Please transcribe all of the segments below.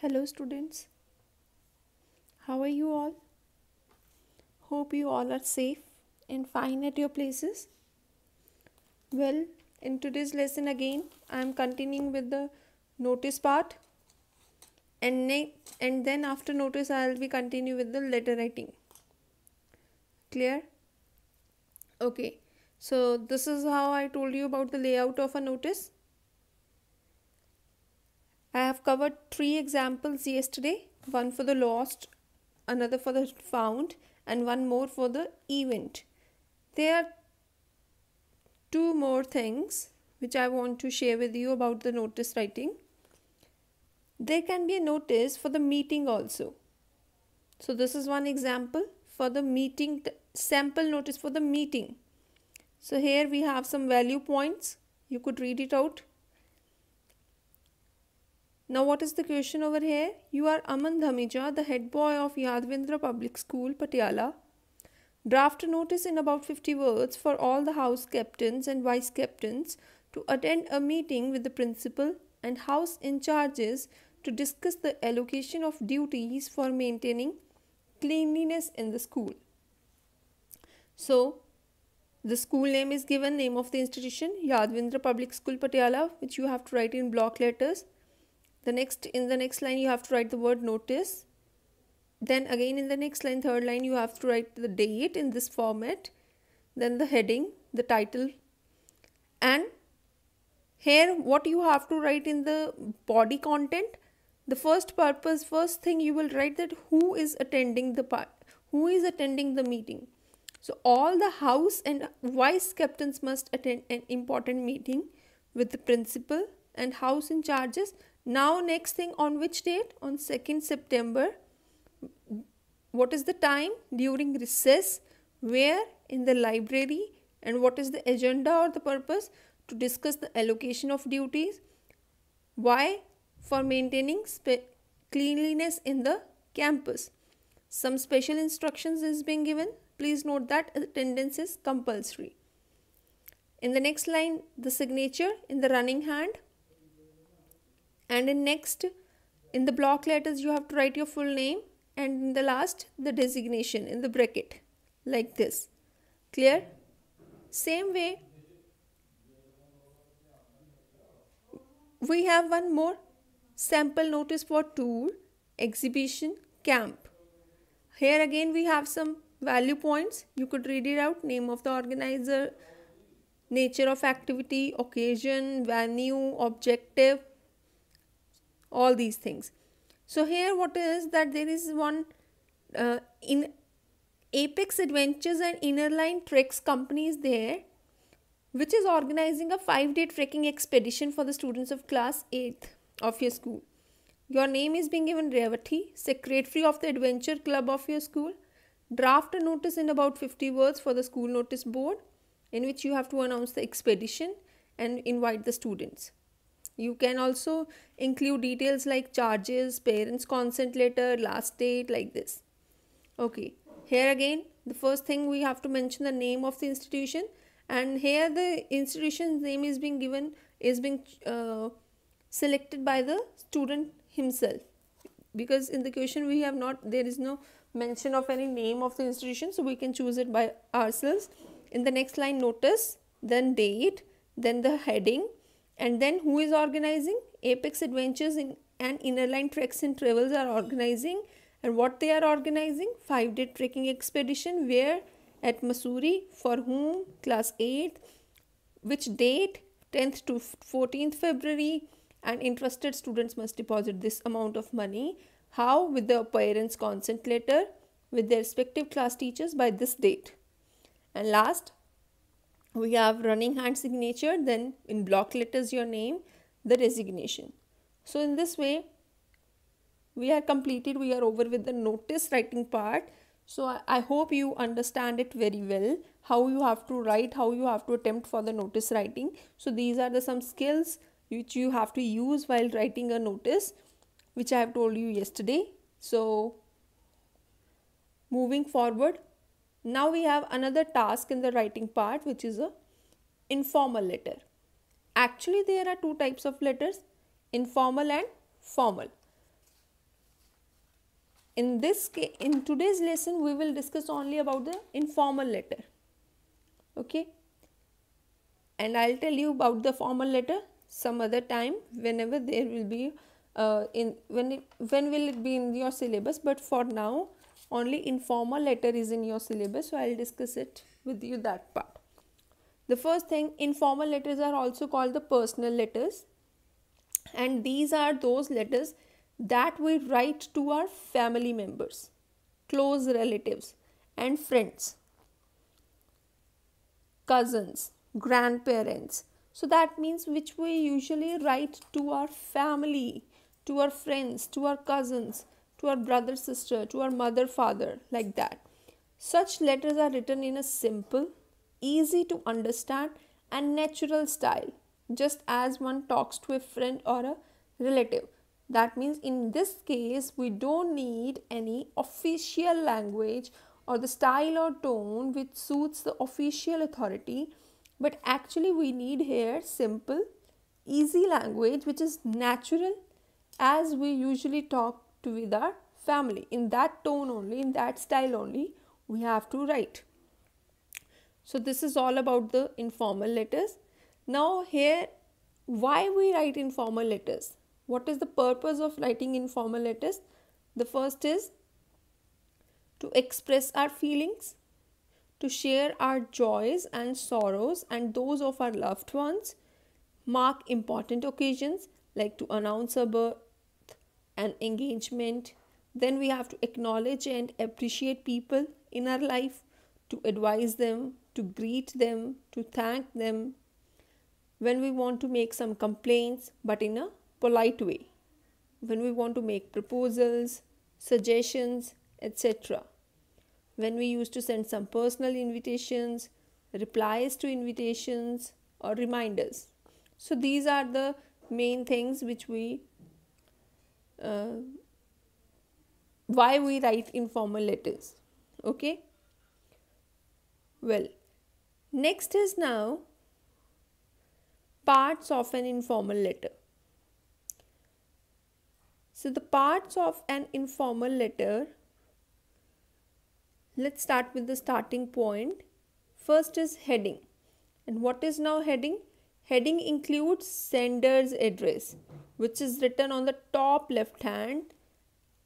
Hello, students. How are you all? Hope you all are safe and fine at your places. Well, in today's lesson again, I am continuing with the notice part, and and then after notice, I will be continue with the letter writing. Clear? Okay. So this is how I told you about the layout of a notice. I have covered three examples yesterday one for the lost, another for the found, and one more for the event. There are two more things which I want to share with you about the notice writing. There can be a notice for the meeting also. So, this is one example for the meeting, sample notice for the meeting. So, here we have some value points. You could read it out now, what is the question over here? You are Aman Dhamija, the head boy of Yadavindra Public School, Patiala. Draft a notice in about 50 words for all the house captains and vice captains to attend a meeting with the principal and house in charges to discuss the allocation of duties for maintaining cleanliness in the school. So, the school name is given, name of the institution, Yadavindra Public School, Patiala, which you have to write in block letters the next in the next line you have to write the word notice. Then again in the next line third line you have to write the date in this format. Then the heading the title. And here what you have to write in the body content the first purpose first thing you will write that who is attending the part who is attending the meeting. So all the house and vice captains must attend an important meeting with the principal and house in charges now next thing on which date? On 2nd September. What is the time? During recess. Where? In the library. And what is the agenda or the purpose? To discuss the allocation of duties. Why? For maintaining cleanliness in the campus. Some special instructions is being given. Please note that attendance is compulsory. In the next line, the signature in the running hand and in next in the block letters you have to write your full name. And in the last the designation in the bracket like this. Clear? Same way. We have one more. Sample notice for tour exhibition camp. Here again we have some value points. You could read it out. Name of the organizer nature of activity occasion venue objective all these things. So here what is that there is one uh, in apex adventures and innerline treks company is there which is organizing a five day trekking expedition for the students of class 8th of your school. Your name is being given Revati, secretary of the adventure club of your school. Draft a notice in about 50 words for the school notice board in which you have to announce the expedition and invite the students you can also include details like charges, parents' consent letter, last date, like this. Okay, here again, the first thing we have to mention the name of the institution, and here the institution's name is being given is being uh, selected by the student himself. Because in the question we have not there is no mention of any name of the institution so we can choose it by ourselves. In the next line notice then date then the heading and then who is organizing? Apex Adventures in, and Innerline Treks and Travels are organizing. And what they are organizing? Five day trekking expedition. Where? At Mussoorie. For whom? Class 8th. Which date? 10th to 14th February. And interested students must deposit this amount of money. How? With the parents' consent letter with their respective class teachers by this date. And last, we have running hand signature then in block letters your name the resignation. So in this way we are completed we are over with the notice writing part. So I, I, hope you understand it very well how you have to write how you have to attempt for the notice writing. So these are the some skills which you have to use while writing a notice which i have told you yesterday. So moving forward now we have another task in the writing part which is a informal letter. Actually there are two types of letters informal and formal. in this in today's lesson we will discuss only about the informal letter okay and i'll tell you about the formal letter some other time whenever there will be uh, in when it, when will it be in your syllabus but for now only informal letter is in your syllabus so i'll discuss it with you that part the first thing informal letters are also called the personal letters and these are those letters that we write to our family members, close relatives, and friends, cousins, grandparents. So that means which we usually write to our family, to our friends, to our cousins, to our brother, sister, to our mother, father, like that. Such letters are written in a simple, easy to understand, and natural style, just as one talks to a friend or a relative. That means in this case, we don't need any official language or the style or tone which suits the official authority, but actually we need here simple, easy language which is natural as we usually talk to with our family. In that tone only, in that style only, we have to write. So this is all about the informal letters. Now here, why we write informal letters? What is the purpose of writing informal letters? The first is to express our feelings, to share our joys and sorrows and those of our loved ones, mark important occasions like to announce a birth, an engagement. Then we have to acknowledge and appreciate people in our life, to advise them, to greet them, to thank them. When we want to make some complaints, but in a polite way when we want to make proposals, suggestions, etc. When we used to send some personal invitations, replies to invitations, or reminders. So, these are the main things which we uh, why we write informal letters. Okay. Well, next is now parts of an informal letter. So the parts of an informal letter, let's start with the starting point. First is heading. And what is now heading? Heading includes sender's address, which is written on the top left hand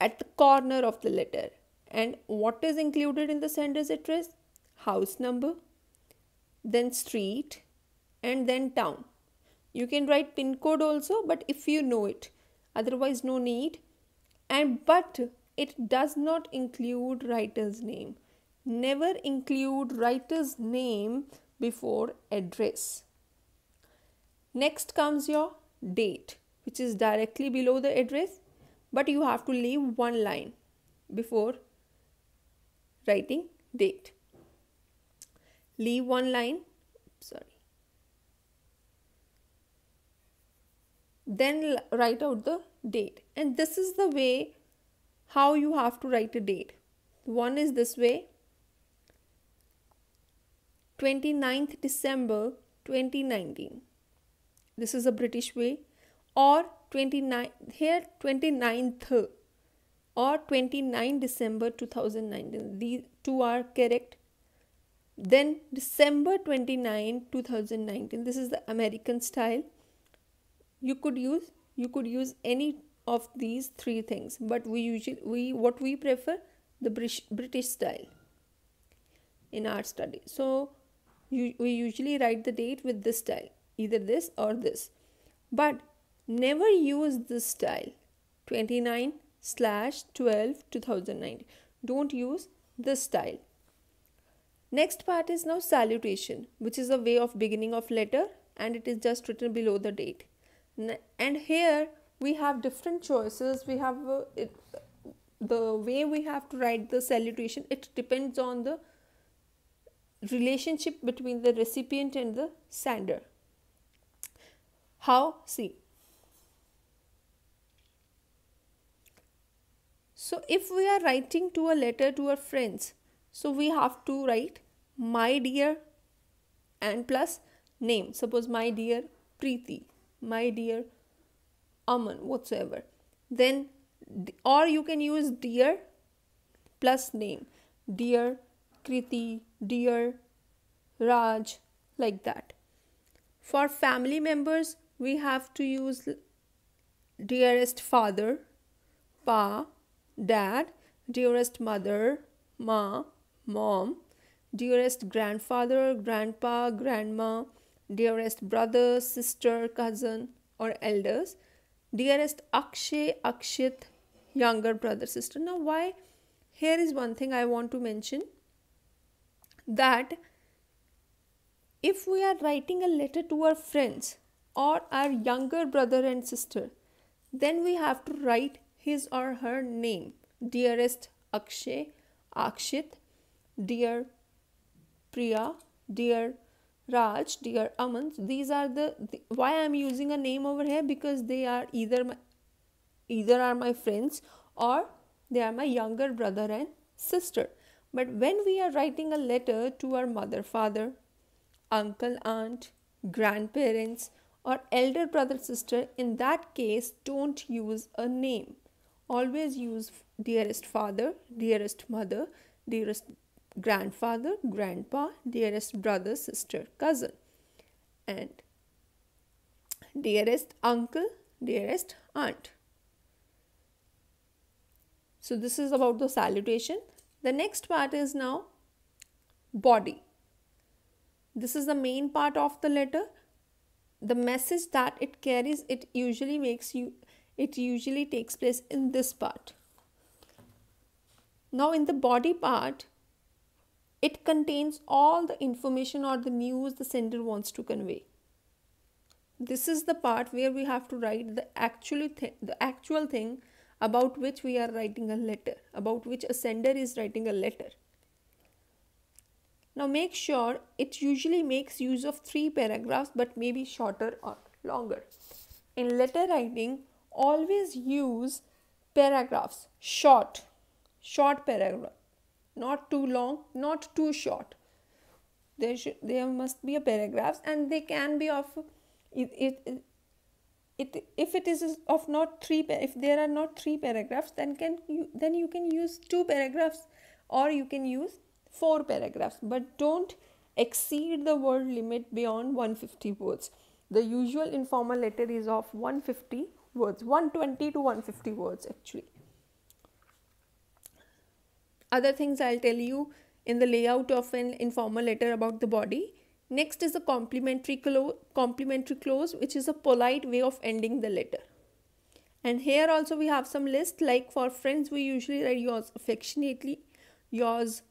at the corner of the letter. And what is included in the sender's address? House number, then street, and then town. You can write pin code also, but if you know it, otherwise no need and but it does not include writer's name never include writer's name before address next comes your date which is directly below the address but you have to leave one line before writing date. Leave one line sorry. Then write out the date. And this is the way how you have to write a date. One is this way. 29th december 2019 this is a british way or 29 here 29th or 29 december 2019 these two are correct. Then december 29 2019 this is the american style. You could use you could use any of these three things but we usually we what we prefer the british british style in our study. So you, we usually write the date with this style either this or this. But never use this style. 29 slash 12 2009 don't use this style. Next part is now salutation which is a way of beginning of letter and it is just written below the date. And here we have different choices. We have uh, it, the way we have to write the salutation it depends on the relationship between the recipient and the sender. How? See so if we are writing to a letter to our friends so we have to write my dear and plus name suppose my dear preeti my dear Aman, whatsoever. Then, or you can use dear plus name. Dear Kriti, dear Raj, like that. For family members, we have to use dearest father, pa, dad, dearest mother, ma, mom, dearest grandfather, grandpa, grandma, dearest brother, sister, cousin, or elders, dearest Akshay, Akshit, younger brother, sister. Now, why? Here is one thing I want to mention that if we are writing a letter to our friends or our younger brother and sister, then we have to write his or her name. Dearest Akshay, Akshit, dear Priya, dear Raj, dear Aman. These are the, the why I am using a name over here because they are either my either are my friends or they are my younger brother and sister. But when we are writing a letter to our mother, father, uncle, aunt, grandparents, or elder brother, sister, in that case, don't use a name. Always use dearest father, dearest mother, dearest grandfather, grandpa, dearest brother, sister, cousin, and dearest uncle, dearest aunt. So, this is about the salutation. The next part is now body. This is the main part of the letter. The message that it carries, it usually makes you, it usually takes place in this part. Now, in the body part, it contains all the information or the news the sender wants to convey. This is the part where we have to write the actually th- the actual thing about which we are writing a letter, about which a sender is writing a letter. Now make sure it usually makes use of three paragraphs but maybe shorter or longer. In letter writing, always use paragraphs, short, short paragraph, not too long, not too short. There should there must be a paragraphs and they can be of it, it, it if it is of not three if there are not three paragraphs then can you then you can use two paragraphs or you can use four paragraphs. But don't exceed the word limit beyond 150 words. The usual informal letter is of 150 words 120 to 150 words actually other things i'll tell you in the layout of an informal letter about the body Next is a complimentary, clo- complimentary clause, which is a polite way of ending the letter. And here also we have some list like for friends we usually write yours affectionately, yours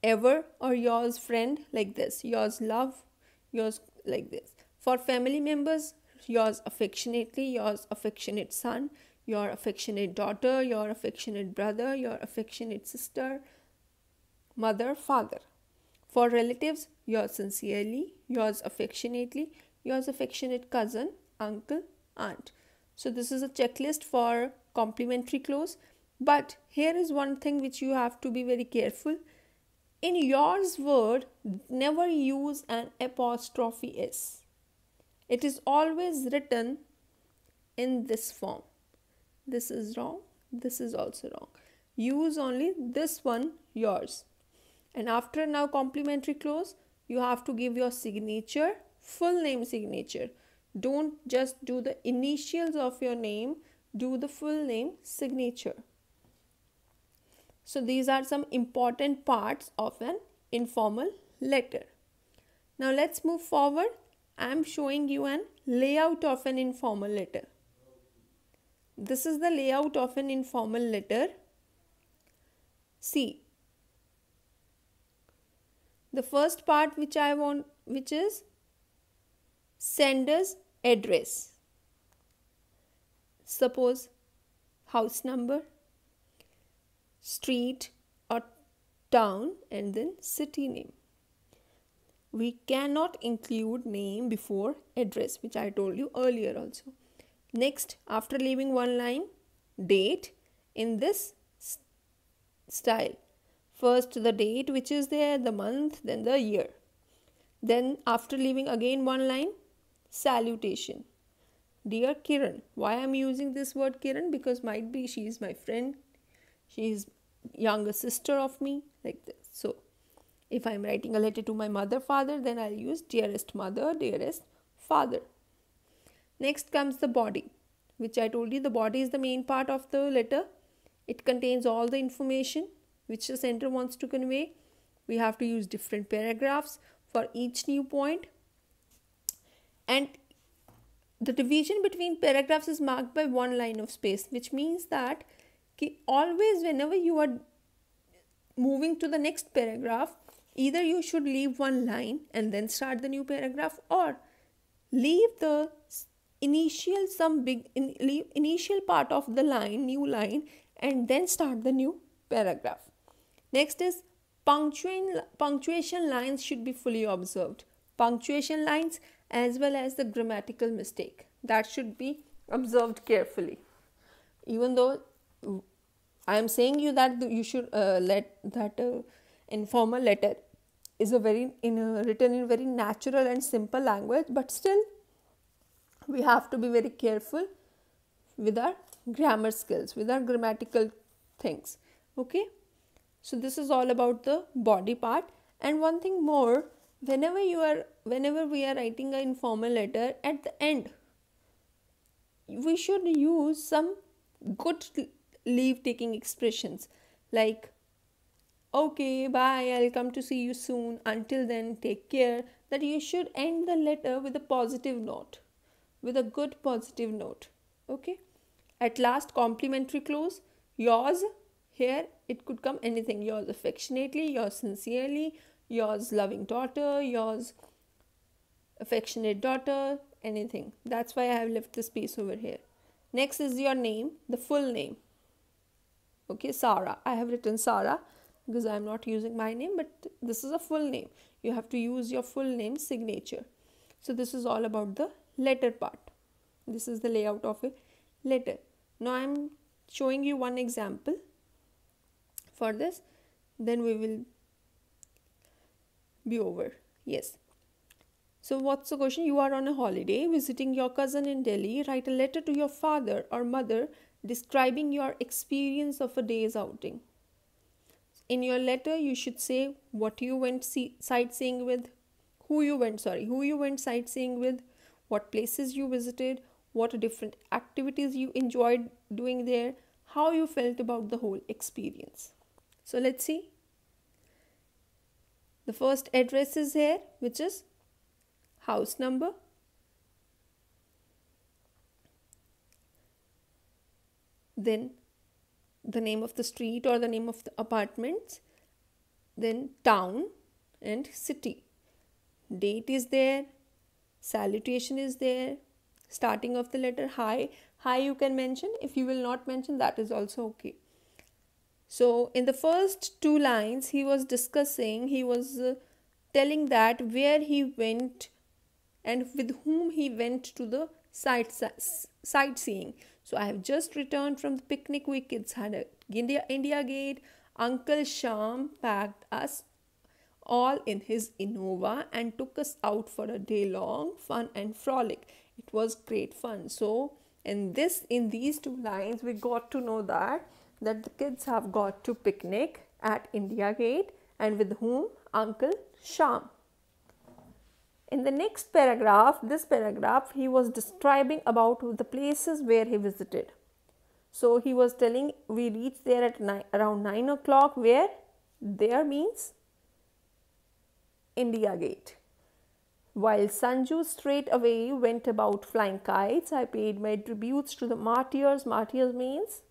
ever or yours friend like this, yours love, yours like this. For family members, yours affectionately, yours affectionate son, your affectionate daughter, your affectionate brother, your affectionate sister, mother, father. For relatives, yours sincerely, yours affectionately, yours affectionate cousin, uncle, aunt. So, this is a checklist for complimentary clause. But here is one thing which you have to be very careful. In yours word, never use an apostrophe s. It is always written in this form. This is wrong. This is also wrong. Use only this one, yours and after now complimentary clause you have to give your signature full name signature don't just do the initials of your name do the full name signature so these are some important parts of an informal letter now let's move forward i am showing you an layout of an informal letter. This is the layout of an informal letter. See the first part which I want which is sender's address. Suppose house number street or town and then city name we cannot include name before address which I told you earlier also next after leaving one line date in this style First, the date which is there, the month, then the year. Then, after leaving again one line, salutation. Dear Kiran, why I'm using this word Kiran? Because might be she is my friend, she is younger sister of me like this so if i'm writing a letter to my mother father then i'll use dearest mother dearest father. Next comes the body which i told you the body is the main part of the letter. It contains all the information which the sender wants to convey. We have to use different paragraphs for each new point. And the division between paragraphs is marked by one line of space which means that always whenever you are moving to the next paragraph either you should leave one line and then start the new paragraph or leave the initial some big in, leave initial part of the line new line and then start the new paragraph. Next is punctuation punctuation lines should be fully observed. Punctuation lines as well as the grammatical mistake. That should be observed carefully. Even though i am saying you that you should uh, let that uh, informal letter is a very in a, written in very natural and simple language but still we have to be very careful with our grammar skills with our grammatical things okay? So this is all about the body part. And one thing more whenever you are whenever we are writing an informal letter at the end we should use some good leave taking expressions like okay bye i'll come to see you soon until then take care that you should end the letter with a positive note with a good positive note okay at last complimentary close yours here it could come anything yours affectionately yours sincerely yours loving daughter, yours affectionate daughter, anything. That's why I have left the space over here. Next is your name, the full name. Okay, Sarah. I have written Sarah because I am not using my name, but this is a full name. You have to use your full name signature. So this is all about the letter part. This is the layout of a letter. Now I am showing you one example for this. Then we will be over. Yes. So, what's the question? You are on a holiday visiting your cousin in Delhi. Write a letter to your father or mother describing your experience of a day's outing. In your letter, you should say what you went see- sightseeing with, who you went, sorry, who you went sightseeing with, what places you visited, what different activities you enjoyed doing there, how you felt about the whole experience. So, let's see the first address is here which is house number then the name of the street or the name of the apartments then town and city. Date is there salutation is there starting of the letter hi hi you can mention if you will not mention that is also okay. So, in the first two lines, he was discussing, he was uh, telling that where he went and with whom he went to the sight sightseeing. So, I have just returned from the picnic we kids had at India, India Gate. Uncle Sham packed us all in his Innova and took us out for a day long fun and frolic. It was great fun. So, in this, in these two lines, we got to know that that the kids have got to picnic at India Gate and with whom? Uncle Sham. In the next paragraph, this paragraph, he was describing about the places where he visited. So he was telling we reached there at nine, around 9 o'clock where there means India Gate. While Sanju straight away went about flying kites, I paid my tributes to the martyrs. Martyrs means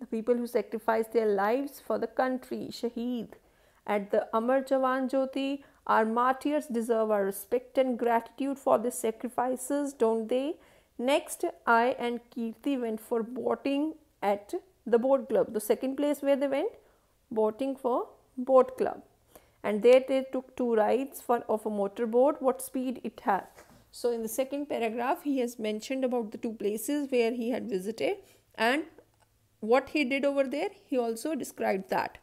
the people who sacrificed their lives for the country, Shaheed. At the Amar Jawan Jyoti, our martyrs deserve our respect and gratitude for their sacrifices, don't they? Next, I and Kirti went for boating at the boat club. The second place where they went, boating for boat club. And there they took two rides for of a motorboat, what speed it had. So in the second paragraph, he has mentioned about the two places where he had visited and what he did over there, he also described that.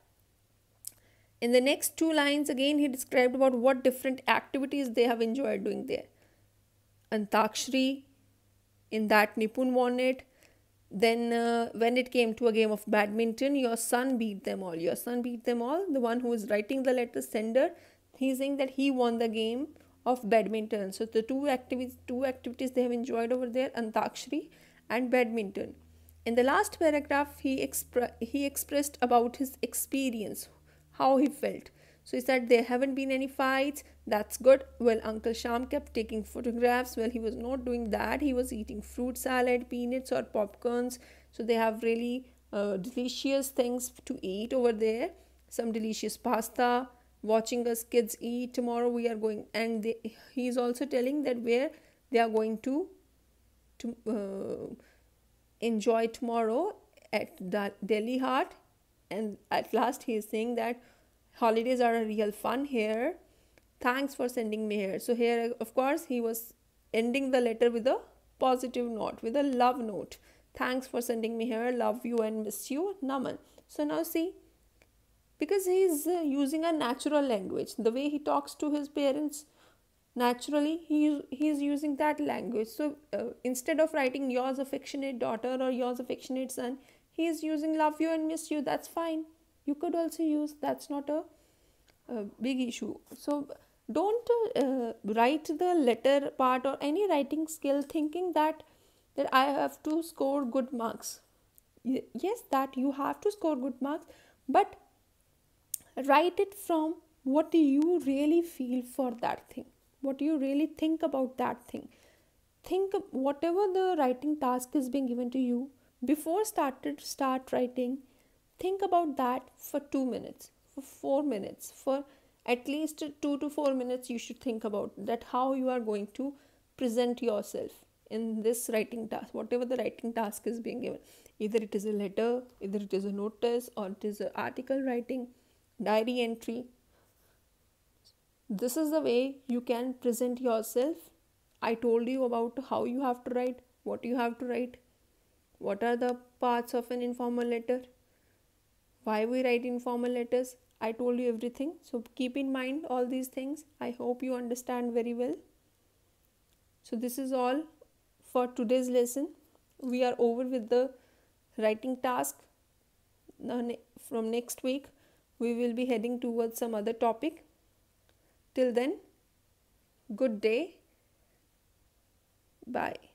In the next two lines, again, he described about what different activities they have enjoyed doing there. Antakshari, in that Nipun won it. then uh, when it came to a game of badminton your son beat them all your son beat them all the one who is writing the letter sender he's saying that he won the game of badminton so the two activities two activities they have enjoyed over there antakshari and badminton in the last paragraph he expre- he expressed about his experience how he felt so he said there haven't been any fights. That's good. Well, Uncle Sham kept taking photographs. Well, he was not doing that. He was eating fruit salad, peanuts, or popcorns. So they have really uh, delicious things to eat over there. Some delicious pasta. Watching us kids eat. Tomorrow we are going, and he is also telling that where they are going to to uh, enjoy tomorrow at the Delhi Haat. And at last he is saying that holidays are a real fun here. Thanks for sending me here. So here of course he was ending the letter with a positive note with a love note. Thanks for sending me here. Love you and miss you naman. So now see because he is uh, using a natural language the way he talks to his parents naturally he he is using that language. So uh, instead of writing yours affectionate daughter or yours affectionate son he is using love you and miss you. That's fine. You could also use that's not a, a big issue. So don't uh, write the letter part or any writing skill thinking that that i have to score good marks. Yes that you have to score good marks but write it from what do you really feel for that thing. What do you really think about that thing. Think whatever the writing task is being given to you before started start writing think about that for 2 minutes for 4 minutes for at least 2 to 4 minutes you should think about that how you are going to present yourself in this writing task whatever the writing task is being given. Either it is a letter either it is a notice or it is an article writing diary entry. This is the way you can present yourself. I told you about how you have to write what you have to write what are the parts of an informal letter? Why we write informal letters? I told you everything. So keep in mind all these things. I hope you understand very well. So this is all for today's lesson. We are over with the writing task. From next week we will be heading towards some other topic. Till then good day. Bye